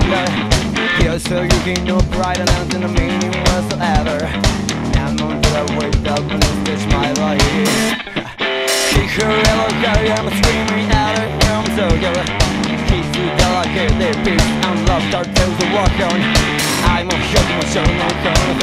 見てんだ You're so you can no brighter than the meaning whatsoever I'm on the way up when I stitch my life. Kick her yellow I'm screaming out of room so good Kiss you delicate, they peace and love start to walk on I'm a shot, I'm a show, I'm gonna